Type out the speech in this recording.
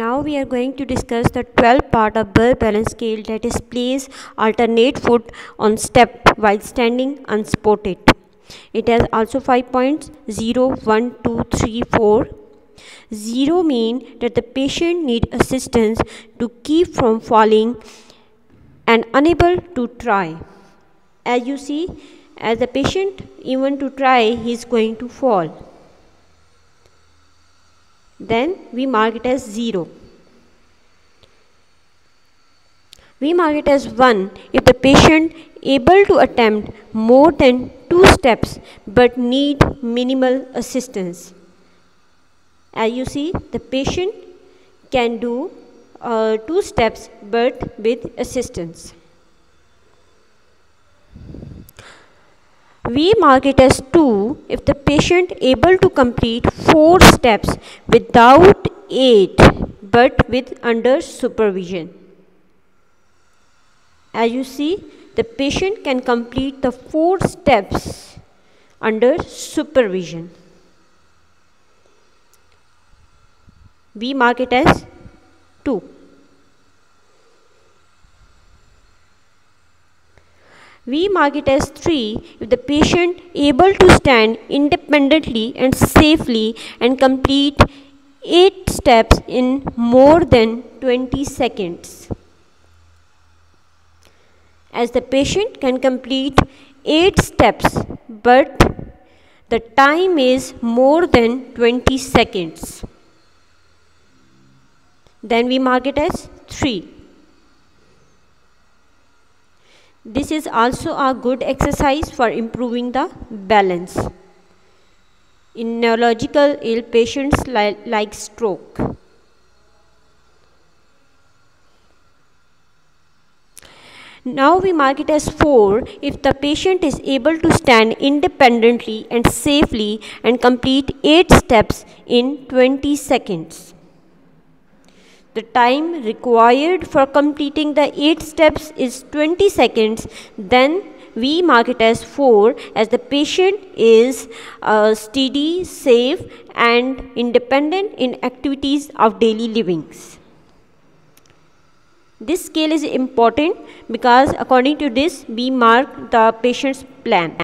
Now we are going to discuss the 12 part of Berg balance scale that is place alternate foot on step while standing unsupported. It has also 5 points 0, 1, 2, 3, 4. 0 mean that the patient need assistance to keep from falling and unable to try. As you see, as the patient even to try he is going to fall then we mark it as 0. We mark it as 1 if the patient able to attempt more than 2 steps but need minimal assistance. As you see the patient can do uh, 2 steps but with assistance. We mark it as 2 if the patient able to complete 4 steps without aid but with under supervision. As you see, the patient can complete the 4 steps under supervision. We mark it as 2. We mark it as 3 if the patient able to stand independently and safely and complete 8 steps in more than 20 seconds. As the patient can complete 8 steps but the time is more than 20 seconds. Then we mark it as 3. This is also a good exercise for improving the balance. In neurological ill patients li like stroke. Now we mark it as 4 if the patient is able to stand independently and safely and complete 8 steps in 20 seconds. The time required for completing the 8 steps is 20 seconds. Then we mark it as 4 as the patient is uh, steady, safe and independent in activities of daily livings. This scale is important because according to this we mark the patient's plan.